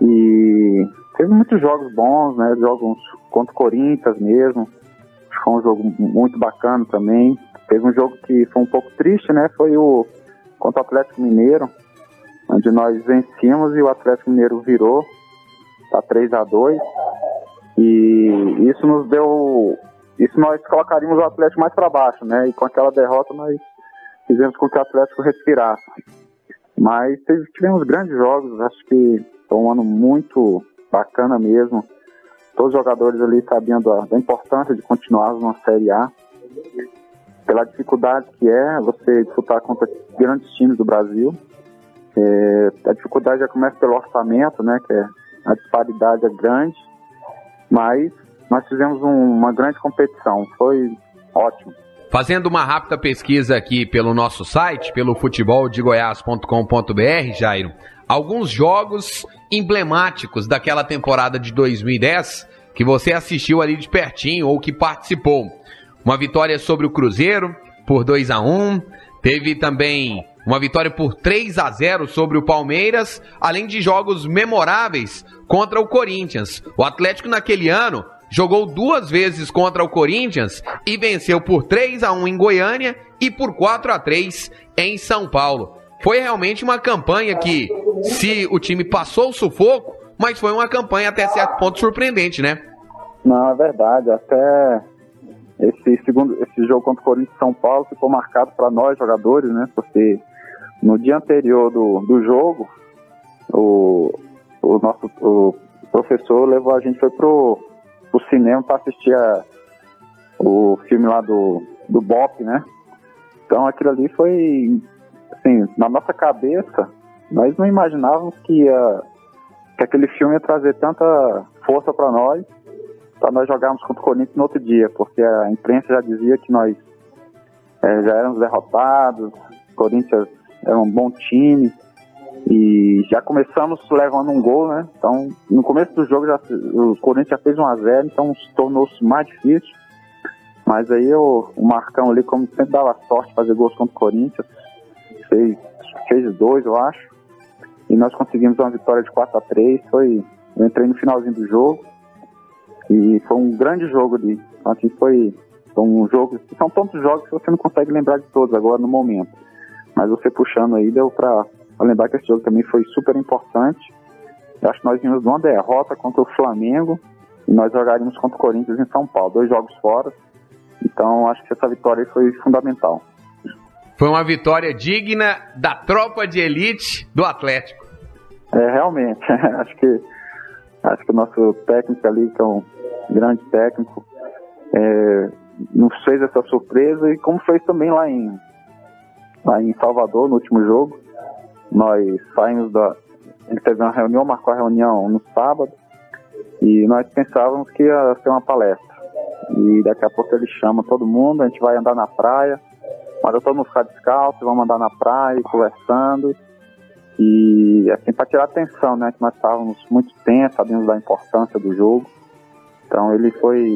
E teve muitos jogos bons, né? Jogos contra o Corinthians mesmo. Foi um jogo muito bacana também. Teve um jogo que foi um pouco triste, né? Foi o contra o Atlético Mineiro, onde nós vencemos e o Atlético Mineiro virou para 3 a 2 E isso nos deu. Isso nós colocaríamos o Atlético mais para baixo, né? E com aquela derrota nós fizemos com que o Atlético respirasse. Mas tivemos grandes jogos, acho que foi um ano muito bacana mesmo. Todos os jogadores ali sabiam da, da importância de continuarmos na Série A. Pela dificuldade que é você disputar contra grandes times do Brasil. É, a dificuldade já começa pelo orçamento, né? Que é, a disparidade é grande. Mas nós fizemos um- uma grande competição. Foi ótimo. Fazendo uma rápida pesquisa aqui pelo nosso site, pelo futeboldegoias.com.br, Jairo, alguns jogos emblemáticos daquela temporada de 2010 que você assistiu ali de pertinho ou que participou. Uma vitória sobre o Cruzeiro por 2 a 1 teve também uma vitória por 3 a 0 sobre o Palmeiras, além de jogos memoráveis contra o Corinthians. O Atlético naquele ano jogou duas vezes contra o Corinthians e venceu por 3 a 1 em Goiânia e por 4 a 3 em São Paulo. Foi realmente uma campanha que, se o time passou o sufoco, mas foi uma campanha até certo ponto surpreendente, né? Não, é verdade. Até esse segundo, esse jogo contra o Corinthians São Paulo ficou marcado para nós jogadores, né? Porque no dia anterior do, do jogo, o, o nosso o professor levou a gente foi pro, pro cinema para assistir a, o filme lá do, do Bop, né? Então aquilo ali foi, assim, na nossa cabeça, nós não imaginávamos que, ia, que aquele filme ia trazer tanta força para nós para nós jogarmos contra o Corinthians no outro dia, porque a imprensa já dizia que nós eh, já éramos derrotados, o Corinthians era um bom time e já começamos levando um gol, né? Então, no começo do jogo já, o Corinthians já fez 1 a 0 então se tornou-se mais difícil. Mas aí o, Marcão ali, como sempre dava sorte fazer gols contra o Corinthians, fez, fez dois, eu acho. E nós conseguimos uma vitória de 4 a 3 foi Eu entrei no finalzinho do jogo e foi um grande jogo ali. Então, assim, foi, foi um jogo. São tantos jogos que você não consegue lembrar de todos agora no momento. Mas você puxando aí deu pra, pra lembrar que esse jogo também foi super importante. Eu acho que nós vimos uma derrota contra o Flamengo e nós jogaríamos contra o Corinthians em São Paulo, dois jogos fora. Então acho que essa vitória foi fundamental. Foi uma vitória digna da tropa de elite do Atlético. É, realmente, acho que acho que o nosso técnico ali, que é um grande técnico, é, nos fez essa surpresa e como fez também lá em lá em Salvador no último jogo. Nós saímos da ele teve uma reunião, marcou a reunião no sábado e nós pensávamos que ia ser uma palestra. E daqui a pouco ele chama todo mundo, a gente vai andar na praia, manda todo mundo ficar descalço, vamos andar na praia, conversando. E assim, para tirar atenção, né? Que nós estávamos muito tensos, sabíamos da importância do jogo. Então ele foi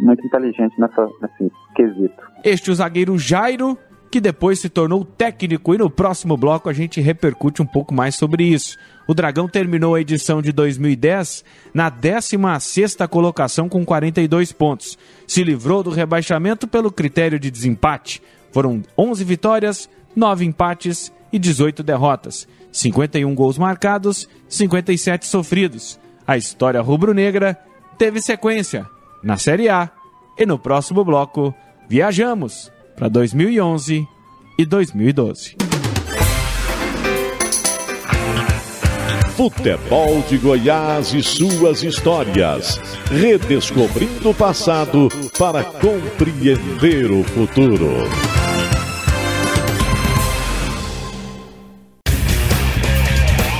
muito inteligente nessa, nesse quesito. Este o zagueiro Jairo, que depois se tornou técnico, e no próximo bloco a gente repercute um pouco mais sobre isso. O Dragão terminou a edição de 2010 na 16ª colocação com 42 pontos. Se livrou do rebaixamento pelo critério de desempate. Foram 11 vitórias, 9 empates e 18 derrotas. 51 gols marcados, 57 sofridos. A história rubro-negra teve sequência na Série A e no próximo bloco viajamos para 2011 e 2012. Futebol de Goiás e suas histórias. Redescobrindo o passado para compreender o futuro.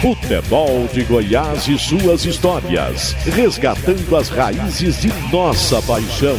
Futebol de Goiás e suas histórias. Resgatando as raízes de nossa paixão.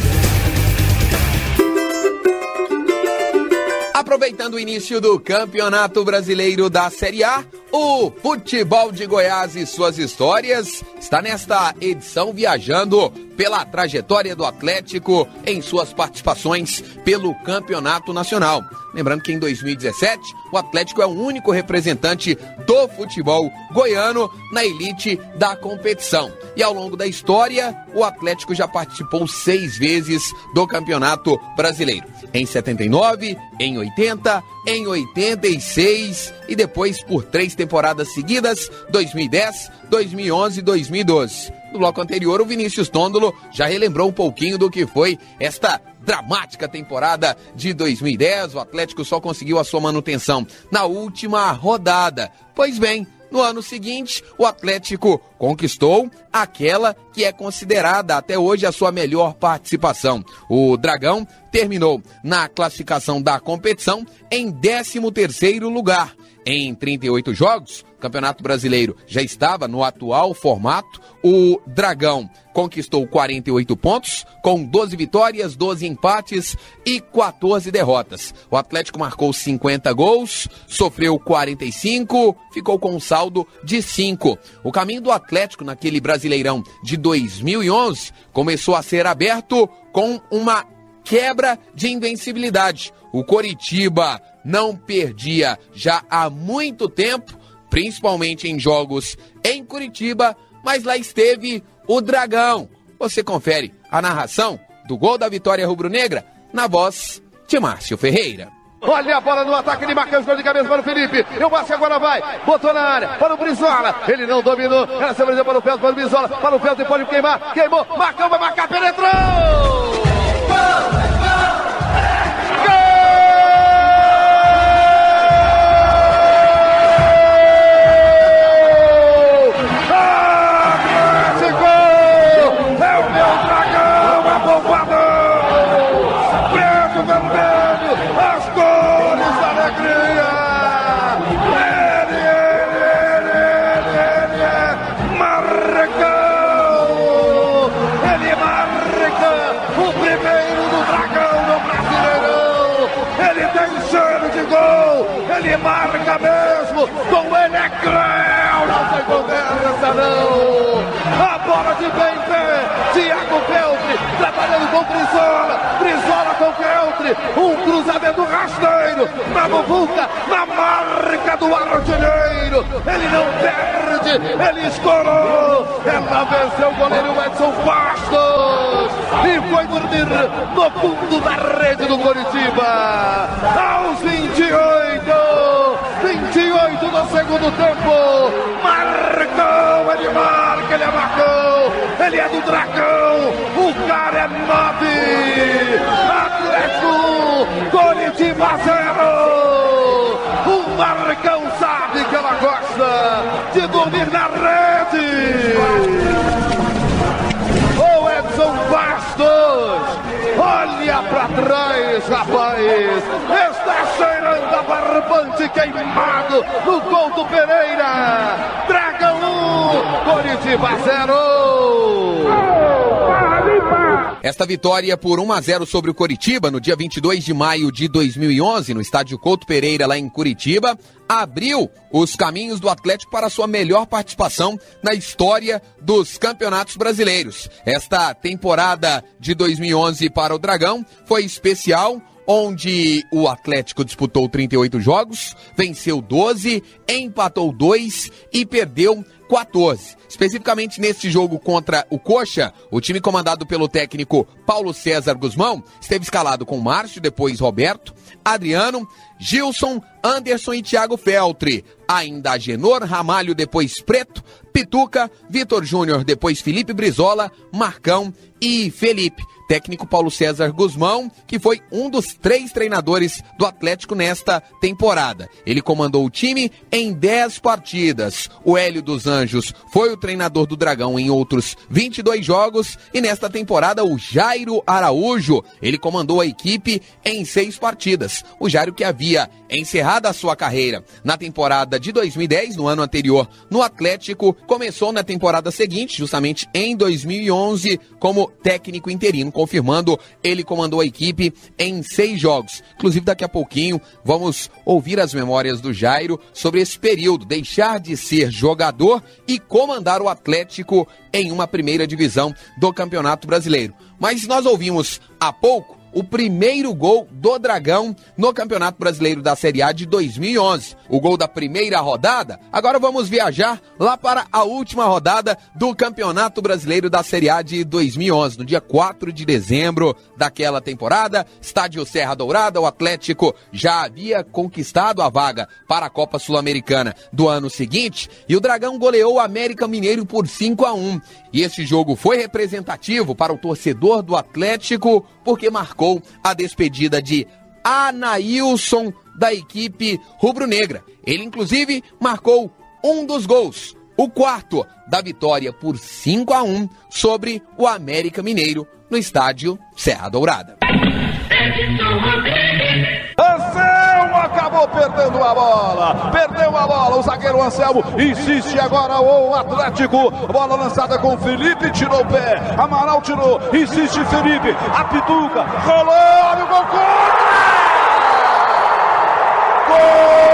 Aproveitando o início do Campeonato Brasileiro da Série A, o Futebol de Goiás e suas histórias está nesta edição viajando pela trajetória do Atlético em suas participações pelo Campeonato Nacional. Lembrando que em 2017, o Atlético é o único representante do futebol goiano na elite da competição. E ao longo da história, o Atlético já participou seis vezes do Campeonato Brasileiro. Em 79, em 80, em 86 e depois por três temporadas seguidas, 2010, 2011 e 2012. No bloco anterior, o Vinícius Tôndolo já relembrou um pouquinho do que foi esta dramática temporada de 2010. O Atlético só conseguiu a sua manutenção na última rodada. Pois bem, no ano seguinte, o Atlético conquistou aquela que é considerada até hoje a sua melhor participação. O Dragão terminou na classificação da competição em 13º lugar. Em 38 jogos, o Campeonato Brasileiro já estava no atual formato. O Dragão conquistou 48 pontos, com 12 vitórias, 12 empates e 14 derrotas. O Atlético marcou 50 gols, sofreu 45, ficou com um saldo de 5. O caminho do Atlético naquele Brasileirão de 2011 começou a ser aberto com uma quebra de invencibilidade. O Coritiba não perdia já há muito tempo, principalmente em jogos em Curitiba, mas lá esteve o Dragão. Você confere a narração do gol da vitória rubro-negra na voz de Márcio Ferreira. Olha a bola no ataque de Marcão, gol de cabeça para o Felipe. Eu passe agora vai. Botou na área para o Brizola. Ele não dominou. Ela se para o Felto, para o Brizola. Para o Felto, pode queimar. Queimou. Marcão vai marcar, penetrou! ele com ele é não tem conversa não, a bola de bem pé, Thiago Feltri, trabalhando com Brizola, Brizola com Feltri, um cruzamento rasteiro, na bubuca, na marca do artilheiro, ele não perde, ele escorou, ela venceu o goleiro Edson Bastos, e foi dormir no fundo da rede do Coritiba, aos 28, 28 do segundo tempo. Marcou, ele marca, ele marcou. Ele é do Dragão. O cara é nove. Atlético, Coritiba zero. O Marcão sabe que ela gosta de dormir na rede. Olha pra trás, rapaz. Está cheirando a barbante queimado no gol do Pereira. Dragão 1, Coritiba 0. Esta vitória por 1 a 0 sobre o Coritiba no dia 22 de maio de 2011 no estádio Couto Pereira lá em Curitiba abriu os caminhos do Atlético para sua melhor participação na história dos campeonatos brasileiros. Esta temporada de 2011 para o Dragão foi especial onde o Atlético disputou 38 jogos, venceu 12, empatou 2 e perdeu 14. Especificamente neste jogo contra o Coxa, o time comandado pelo técnico Paulo César Guzmão esteve escalado com Márcio, depois Roberto, Adriano, Gilson, Anderson e Thiago Feltri. Ainda Agenor, Ramalho, depois Preto, Pituca, Vitor Júnior, depois Felipe Brizola, Marcão e Felipe técnico Paulo César Guzmão, que foi um dos três treinadores do Atlético nesta temporada. Ele comandou o time em 10 partidas. O Hélio dos Anjos foi o treinador do Dragão em outros 22 jogos e nesta temporada o Jairo Araújo, ele comandou a equipe em seis partidas. O Jairo que havia encerrado a sua carreira na temporada de 2010, no ano anterior, no Atlético, começou na temporada seguinte, justamente em 2011, como técnico interino confirmando, ele comandou a equipe em seis jogos. Inclusive, daqui a pouquinho, vamos ouvir as memórias do Jairo sobre esse período, deixar de ser jogador e comandar o Atlético em uma primeira divisão do Campeonato Brasileiro. Mas nós ouvimos há pouco o primeiro gol do Dragão no Campeonato Brasileiro da Série A de 2011. O gol da primeira rodada. Agora vamos viajar lá para a última rodada do Campeonato Brasileiro da Série A de 2011. No dia 4 de dezembro daquela temporada, estádio Serra Dourada, o Atlético já havia conquistado a vaga para a Copa Sul-Americana do ano seguinte e o Dragão goleou o América Mineiro por 5 a 1. E esse jogo foi representativo para o torcedor do Atlético porque marcou a despedida de Anailson da equipe rubro-negra. Ele, inclusive, marcou um dos gols, o quarto da vitória por 5 a 1 sobre o América Mineiro no estádio Serra Dourada. Acabou perdendo a bola. Perdeu a bola. O zagueiro Anselmo insiste agora o Atlético. Bola lançada com Felipe, tirou o pé. Amaral tirou. Insiste Felipe. A pituca. Rolou. Olha o gol contra. Golaço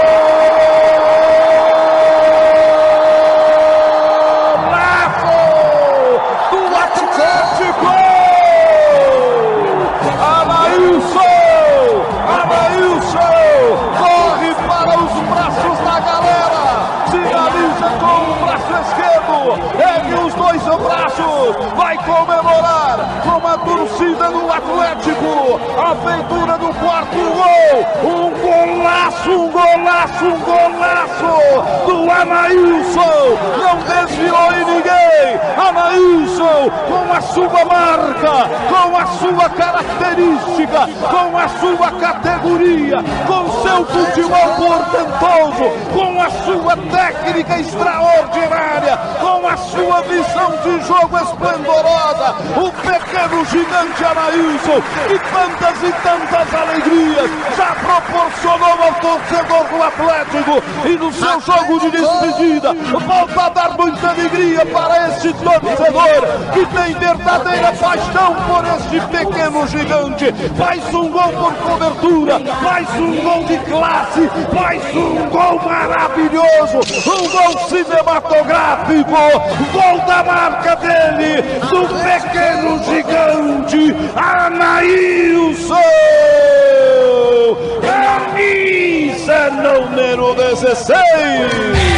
golaço, um golaço do Anailson! Não desviou em ninguém! Anailson com a sua marca, com a sua característica, com a sua categoria, com seu futebol portentoso, com a sua técnica extraordinária, com a sua visão de jogo esplendorosa, o pequeno gigante Anailson, que tantas e tantas alegrias já proporcionou ao torcedor do Atlético e no seu jogo de despedida, volta a dar muita alegria para este torcedor que tem verdadeira paixão por este pequeno gigante. Faz um gol por cobertura, faz um gol de classe, faz um gol maravilhoso, um gol cinematográfico, gol da marca dele, do pequeno gigante Anailson. Camisa número 16.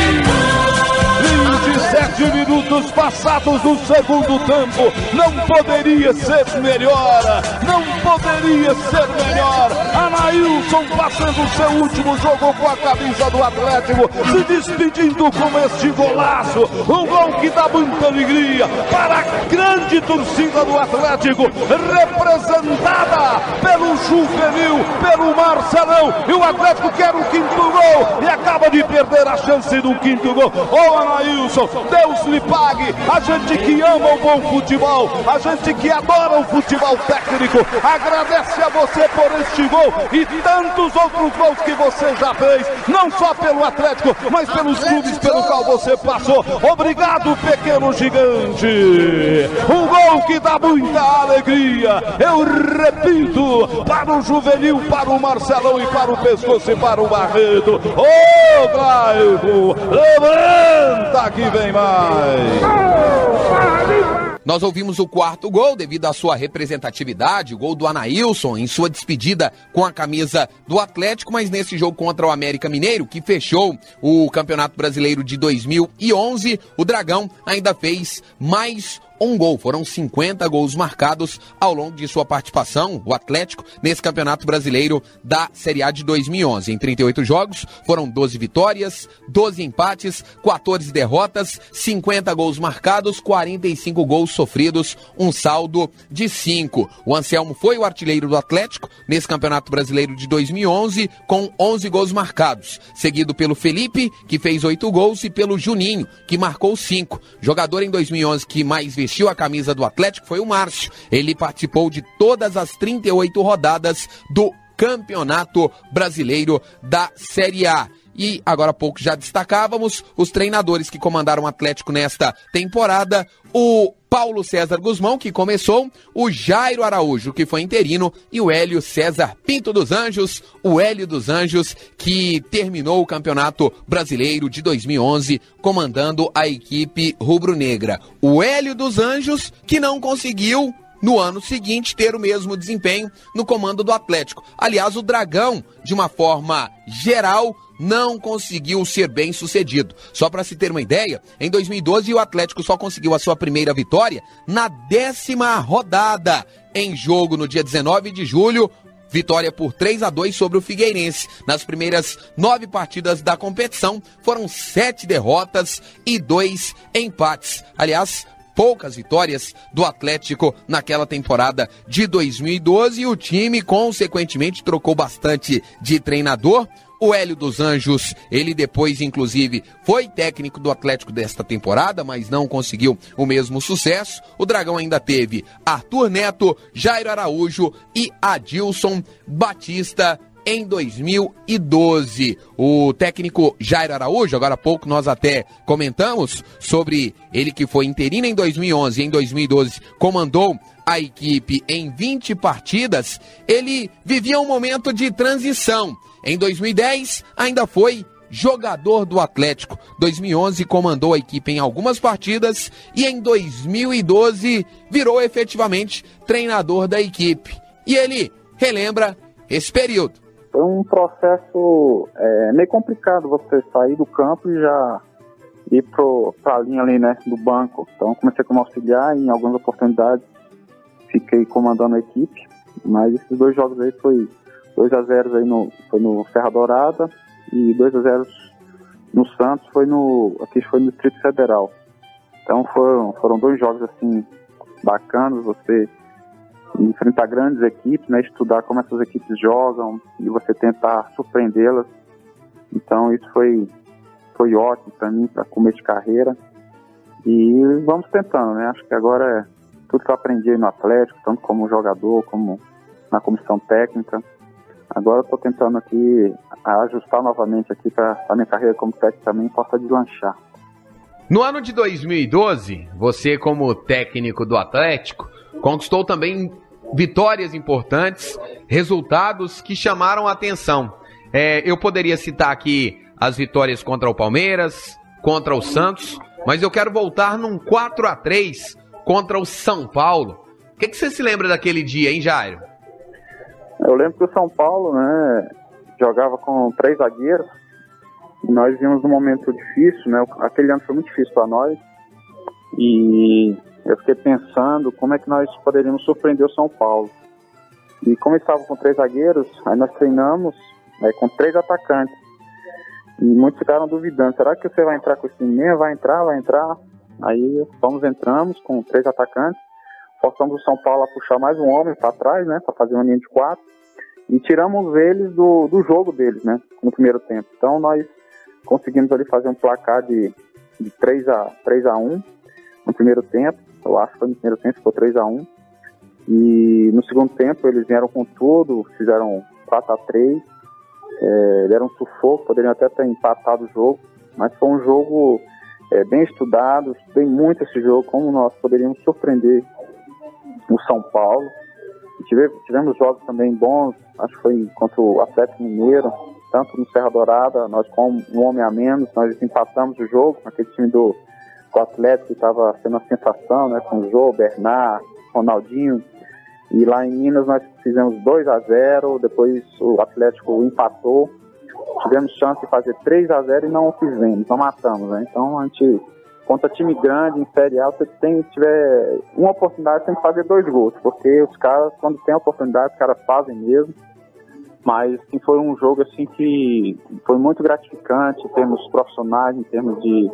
27 minutos passados do segundo tempo. Não poderia ser melhor. Não poderia ser melhor. Anailson passando o seu último jogo com a camisa do Atlético. Se despedindo com este golaço. Um gol que dá muita alegria para a grande torcida do Atlético. Representada pelo Juvenil, pelo Marcelão. E o Atlético quer o quinto gol. E acaba de perder a chance do quinto gol. Ô Anailson, Deus lhe pague. A gente que ama o bom futebol, a gente que adora o futebol técnico, agradece a você por este gol e tantos outros gols que você já fez, não só pelo Atlético, mas pelos clubes pelo qual você passou. Obrigado, pequeno gigante. Um gol que dá muita alegria. Eu repito, para o juvenil, para o Marcelão e para o pescoço e para o Barreto. Ô, oh, Glaico, levanta que vem mais. Nós ouvimos o quarto gol devido à sua representatividade, o gol do Anailson em sua despedida com a camisa do Atlético, mas nesse jogo contra o América Mineiro, que fechou o Campeonato Brasileiro de 2011, o Dragão ainda fez mais um gol. Foram 50 gols marcados ao longo de sua participação, o Atlético, nesse Campeonato Brasileiro da Série A de 2011. Em 38 jogos, foram 12 vitórias, 12 empates, 14 derrotas, 50 gols marcados, 45 gols sofridos, um saldo de 5. O Anselmo foi o artilheiro do Atlético nesse Campeonato Brasileiro de 2011 com 11 gols marcados, seguido pelo Felipe, que fez 8 gols, e pelo Juninho, que marcou 5. Jogador em 2011 que mais vestiu a camisa do Atlético foi o Márcio. Ele participou de todas as 38 rodadas do Campeonato Brasileiro da Série A. E agora há pouco já destacávamos os treinadores que comandaram o Atlético nesta temporada. O Paulo César Guzmão, que começou, o Jairo Araújo, que foi interino, e o Hélio César Pinto dos Anjos, o Hélio dos Anjos, que terminou o Campeonato Brasileiro de 2011 comandando a equipe rubro-negra. O Hélio dos Anjos, que não conseguiu no ano seguinte ter o mesmo desempenho no comando do Atlético. Aliás, o Dragão, de uma forma geral, não conseguiu ser bem sucedido. Só para se ter uma ideia, em 2012 o Atlético só conseguiu a sua primeira vitória na décima rodada, em jogo no dia 19 de julho. Vitória por 3 a 2 sobre o Figueirense. Nas primeiras nove partidas da competição, foram sete derrotas e dois empates. Aliás, poucas vitórias do Atlético naquela temporada de 2012 e o time, consequentemente, trocou bastante de treinador. O Hélio dos Anjos, ele depois, inclusive, foi técnico do Atlético desta temporada, mas não conseguiu o mesmo sucesso. O Dragão ainda teve Arthur Neto, Jairo Araújo e Adilson Batista em 2012. O técnico Jairo Araújo, agora há pouco nós até comentamos sobre ele que foi interino em 2011 e em 2012 comandou a equipe em 20 partidas. Ele vivia um momento de transição. Em 2010 ainda foi jogador do Atlético. 2011 comandou a equipe em algumas partidas e em 2012 virou efetivamente treinador da equipe. E ele relembra esse período. Foi um processo é, meio complicado você sair do campo e já ir para a linha ali, né, do banco. Então comecei como auxiliar e em algumas oportunidades fiquei comandando a equipe. Mas esses dois jogos aí foi 2 a 0 aí no, foi no Serra Dourada e 2 a 0 no Santos foi no aqui foi no Distrito Federal. Então foram, foram dois jogos assim bacanas, você enfrentar grandes equipes, né, estudar como essas equipes jogam e você tentar surpreendê-las. Então isso foi foi ótimo para mim para começo de carreira. E vamos tentando, né? Acho que agora é tudo que eu aprendi no Atlético, tanto como jogador, como na comissão técnica, Agora estou tentando aqui ajustar novamente aqui para a minha carreira como técnico também possa deslanchar. No ano de 2012, você como técnico do Atlético conquistou também vitórias importantes, resultados que chamaram a atenção. É, eu poderia citar aqui as vitórias contra o Palmeiras, contra o Santos, mas eu quero voltar num 4 a 3 contra o São Paulo. O que, que você se lembra daquele dia, hein, Jairo? Eu lembro que o São Paulo, né, jogava com três zagueiros. Nós vimos um momento difícil, né? Aquele ano foi muito difícil para nós. E eu fiquei pensando como é que nós poderíamos surpreender o São Paulo. E como estava com três zagueiros, aí nós treinamos né, com três atacantes. E muitos ficaram duvidando, será que você vai entrar com esse mesmo? Vai entrar, vai entrar? Aí fomos, entramos com três atacantes forçamos o São Paulo a puxar mais um homem para trás, né, para fazer uma linha de quatro, e tiramos eles do, do jogo deles, né, no primeiro tempo. Então nós conseguimos ali fazer um placar de de 3 a, 3 a 1 no primeiro tempo. Eu acho que foi no primeiro tempo, ficou 3 a 1 E no segundo tempo eles vieram com tudo, fizeram 4 a 3 é, deram um sufoco, poderiam até ter empatado o jogo, mas foi um jogo é, bem estudado, estudei muito esse jogo, como nós poderíamos surpreender o São Paulo. Tive, tivemos jogos também bons, acho que foi contra o Atlético Mineiro, tanto no Serra Dourada, nós com um homem a menos, nós empatamos o jogo, aquele time do, do Atlético que estava sendo a sensação, né, com o Jô, Bernard, Ronaldinho, e lá em Minas nós fizemos 2 a 0 depois o Atlético empatou. Tivemos chance de fazer 3 a 0 e não o fizemos, não matamos, né? Então a gente, contra time grande, em Série tem, tiver uma oportunidade, tem que fazer dois gols, porque os caras, quando tem oportunidade, os caras fazem mesmo. Mas assim, foi um jogo assim que foi muito gratificante em termos profissionais, em termos de,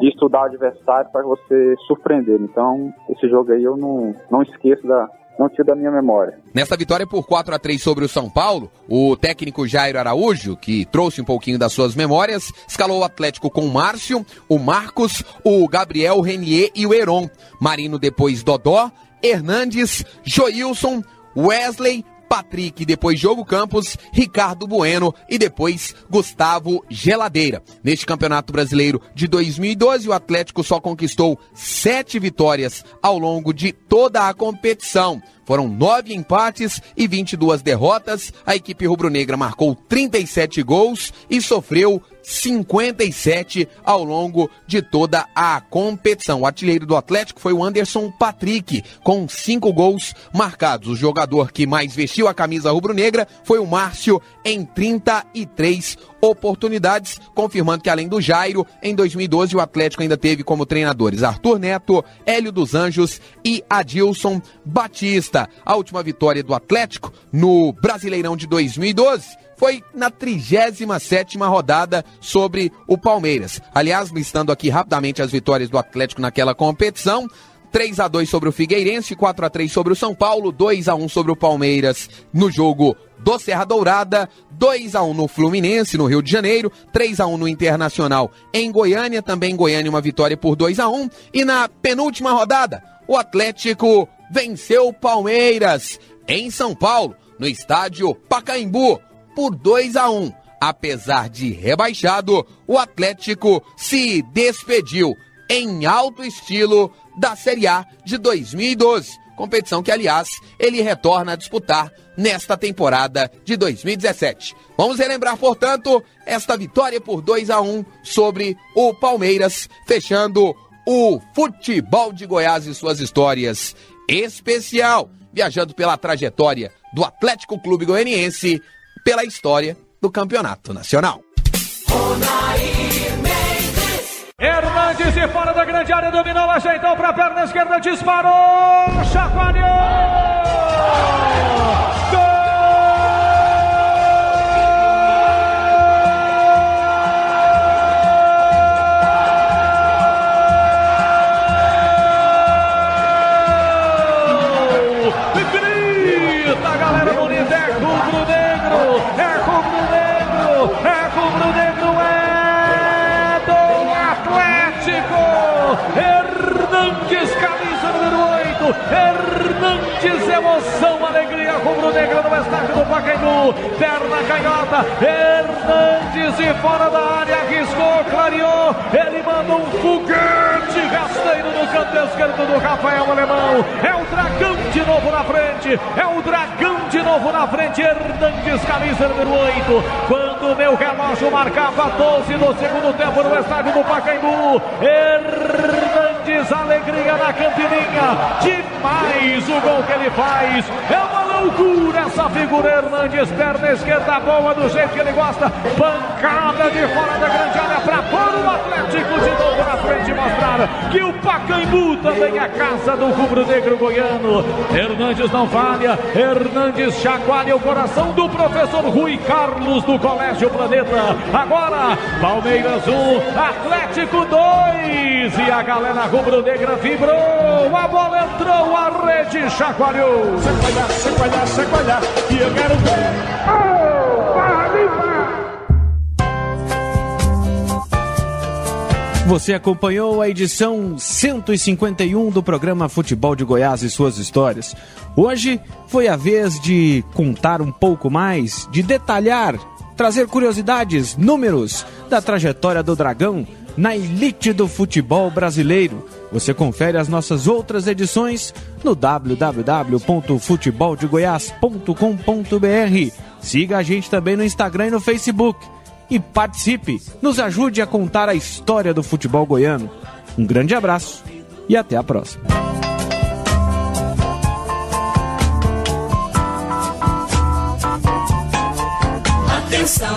de estudar o adversário para você surpreender. Então, esse jogo aí eu não, não esqueço da, não tiro da minha memória. Nesta vitória por 4 a 3 sobre o São Paulo, o técnico Jairo Araújo, que trouxe um pouquinho das suas memórias, escalou o Atlético com o Márcio, o Marcos, o Gabriel Renier e o Heron. Marino depois Dodó, Hernandes, Joilson, Wesley, Patrick, depois Jogo Campos, Ricardo Bueno e depois Gustavo Geladeira. Neste Campeonato Brasileiro de 2012, o Atlético só conquistou sete vitórias ao longo de toda a competição. Foram nove empates e 22 derrotas. A equipe rubro-negra marcou 37 gols e sofreu 57 ao longo de toda a competição. O artilheiro do Atlético foi o Anderson Patrick, com cinco gols marcados. O jogador que mais vestiu a camisa rubro-negra foi o Márcio, em 33 oportunidades, confirmando que além do Jairo, em 2012 o Atlético ainda teve como treinadores Arthur Neto, Hélio dos Anjos e Adilson Batista. A última vitória do Atlético no Brasileirão de 2012 foi na 37 rodada sobre o Palmeiras. Aliás, listando aqui rapidamente as vitórias do Atlético naquela competição. 3 a 2 sobre o Figueirense, 4 a 3 sobre o São Paulo, 2 a 1 sobre o Palmeiras no jogo do Serra Dourada, 2 a 1 no Fluminense, no Rio de Janeiro, 3 a 1 no Internacional em Goiânia, também Goiânia uma vitória por 2 a 1 e na penúltima rodada, o Atlético venceu o Palmeiras em São Paulo, no estádio Pacaembu, por 2 a 1. Apesar de rebaixado, o Atlético se despediu em alto estilo da Série A de 2012. Competição que, aliás, ele retorna a disputar nesta temporada de 2017. Vamos relembrar, portanto, esta vitória por 2 a 1 sobre o Palmeiras, fechando o futebol de Goiás e suas histórias especial, viajando pela trajetória do Atlético Clube Goianiense pela história do Campeonato Nacional. Hernandes de fora da grande área, dominou, ajeitou para a perna esquerda, disparou, chacoalhou! Número 8. Hernandes, emoção, alegria, rubro-negra no estádio do Pacaembu. Perna canhota, Hernandes de fora da área, arriscou, clareou. Ele manda um foguete rasteiro no canto esquerdo do Rafael Alemão. É o dragão de novo na frente, é o dragão de novo na frente. Hernandes, camisa número 8. Quando meu relógio marcava 12 no segundo tempo no estádio do Pacaembu. Hernandes, alegria na campininha. Demais o gol que ele faz. É uma loucura essa figura. Hernandes, perna esquerda boa do jeito que ele gosta. Pancada de fora da grande área para pôr o Atlético de novo na frente e mostrar que o Pacaembu também é casa do rubro-negro goiano. Hernandes não falha. Hernandes chacoalha o coração do professor Rui Carlos do Colégio Planeta. Agora, Palmeiras 1, Atlético 2. E a galera rubro-negra vibrou. A bola entrou, a rede chacoalhou. Chacoalhar, chacoalhar, chacoalhar. E eu quero ver. Oh, Você acompanhou a edição 151 do programa Futebol de Goiás e suas histórias. Hoje foi a vez de contar um pouco mais, de detalhar, trazer curiosidades, números da trajetória do Dragão na elite do futebol brasileiro. Você confere as nossas outras edições no www.futeboldegoias.com.br. Siga a gente também no Instagram e no Facebook e participe. Nos ajude a contar a história do futebol goiano. Um grande abraço e até a próxima. Atenção,